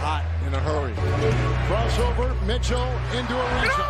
hot in a hurry. Crossover, Mitchell into a.